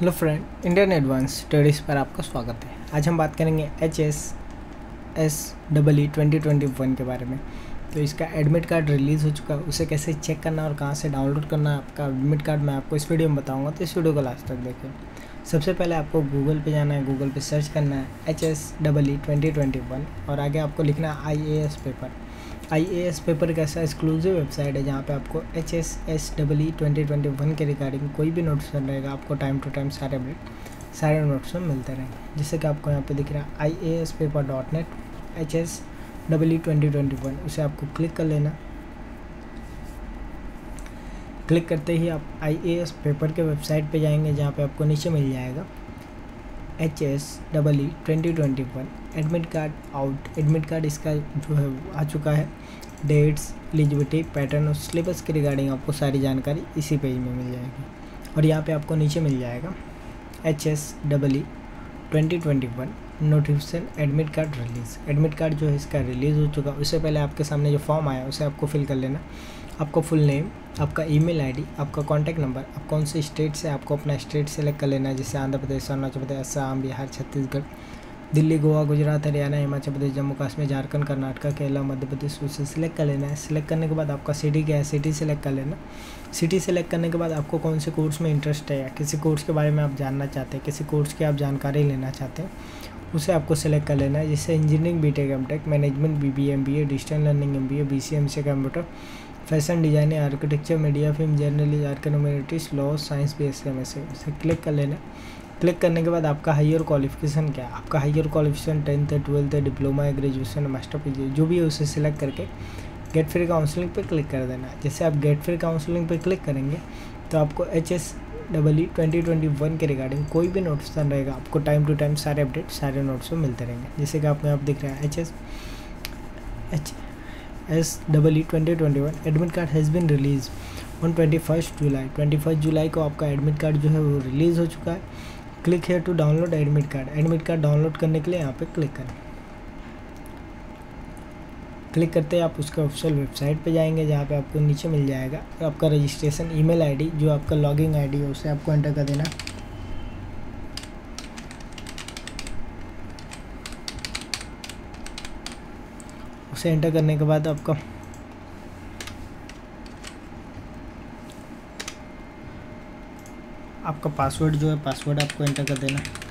Hello friend, Indian advance studies पर आपका स्वागत है। आज हम बात करेंगे H S S double E twenty twenty one के बारे में। तो इसका एडमिट कार्ड रिलीज़ हो चुका है, उसे कैसे चेक करना और कहाँ से डाउनलोड करना है, आपका एडमिट कार्ड मैं आपको इस वीडियो में बताऊँगा तो इस वीडियो को लास्ट तक देखें सबसे पहले आपको गूगल पे जाना है गूगल पे सर्च करना है H S double E twenty twenty one और आगे आपको लिखना है I A S paper I A S paper का ऐसा एक्सक्लूसिव वेबसाइट है जहाँ पे आपको H S S double E twenty twenty one के रिगार्डिंग कोई भी नोटिफिकेशन रहेगा, आपको टाइम टू टाइम सारे अपडेट सारे नोटिफिकेशन मिलते रहेंगे। जैसे कि आपको यहाँ पे दिख रहा है I A S paper dot net H S double E twenty twenty one उसे आपको क्लिक कर लेना। क्लिक करते ही आप आई ए एस पेपर के वेबसाइट पे जाएँगे जहाँ पे आपको नीचे मिल जाएगा। H S double E twenty twenty one admit card out admit card इसका जो है आ चुका है। डेट्स एलिजिबिलिटी पैटर्न और सिलेबस के रिगार्डिंग आपको सारी जानकारी इसी पेज में मिल जाएगी। और यहाँ पे आपको नीचे मिल जाएगा। H S double E twenty twenty one notification admit card release admit card जो है इसका रिलीज़ हो चुका। उससे पहले आपके सामने जो फॉर्म आया, उसे आपको फिल कर लेना। आपको फुल नेम आपका ईमेल आईडी आपका कॉन्टैक्ट नंबर आप कौन से स्टेट से आपको अपना स्टेट सेलेक्ट कर लेना है, जैसे आंध्र प्रदेश, अरुणाचल प्रदेश, असम, बिहार, छत्तीसगढ़, दिल्ली, गोवा, गुजरात, हरियाणा, हिमाचल प्रदेश, जम्मू, कश्मीर, झारखंड, कर्नाटक, केरला, मध्य प्रदेश, उसे सिलेक्ट कर लेना है। सिलेक्ट करने के बाद आपका सिटी क्या है? सिटी सेलेक्ट कर लेना। सिटी सेलेक्ट करने के बाद आपको कौन से कोर्स में इंटरेस्ट है या किसी कोर्स के बारे में आप जानना चाहते हैं, किसी कोर्स की आप जानकारी लेना चाहते हैं उसे आपको सेलेक्ट कर लेना है जैसे engineering B tech M tech management B B M B A digital learning M B A B C M C computer fashion designing architecture media film journalist aeronautics law science B S M S उसे click कर लेना click करने के बाद आपका higher qualification क्या है? आपका हाइयर क्वालिफिकेशन टेंथ है ट्वेल्थ है डिप्लोमा है ग्रेजुएशन मास्टर पी जो भी है उसे सिलेक्ट करके गेट फ्री काउंसलिंग पे क्लिक कर देना जैसे आप गेट फ्री काउंसलिंग पे क्लिक करेंगे तो आपको H S double E twenty twenty one के रिगार्डिंग कोई भी नोटिफिकेशन रहेगा, आपको टाइम टू टाइम सारे अपडेट सारे नोट्स में मिलते रहेंगे। जैसे कि आपको यहाँ दिख रहा है H S H S double E twenty twenty one admit card has been release on twenty first July twenty first July को आपका एडमिट कार्ड जो है वो रिलीज़ हो चुका है। Click here to download admit card admit card download करने के लिए यहाँ पे क्लिक करें। क्लिक करते ही, आप उसके ऑफिशियल वेबसाइट पे जाएँगे, जहाँ पे आपको नीचे मिल जाएगा और आपका रजिस्ट्रेशन ईमेल आईडी, जो आपका लॉगिंग आईडी है, उसे आपको एंटर कर देना। उसे एंटर करने के बाद आपका आपका पासवर्ड जो है, पासवर्ड आपको एंटर कर देना।